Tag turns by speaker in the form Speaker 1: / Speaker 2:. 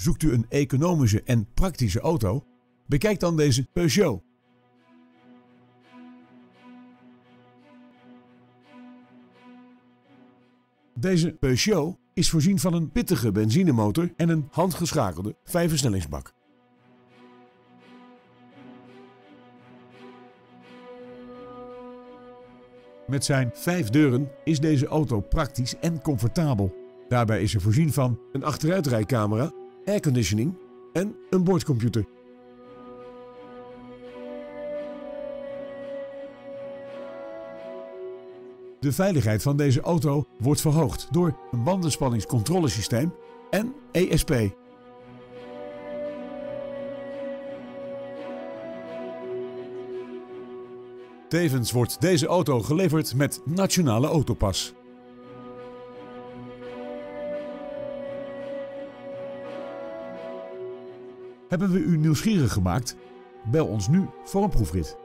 Speaker 1: Zoekt u een economische en praktische auto? Bekijk dan deze Peugeot. Deze Peugeot is voorzien van een pittige benzinemotor en een handgeschakelde vijfversnellingsbak. Met zijn vijf deuren is deze auto praktisch en comfortabel. Daarbij is er voorzien van een achteruitrijcamera, airconditioning en een boordcomputer. De veiligheid van deze auto wordt verhoogd door een bandenspanningscontrolesysteem en ESP. Tevens wordt deze auto geleverd met nationale autopas. Hebben we u nieuwsgierig gemaakt? Bel ons nu voor een proefrit.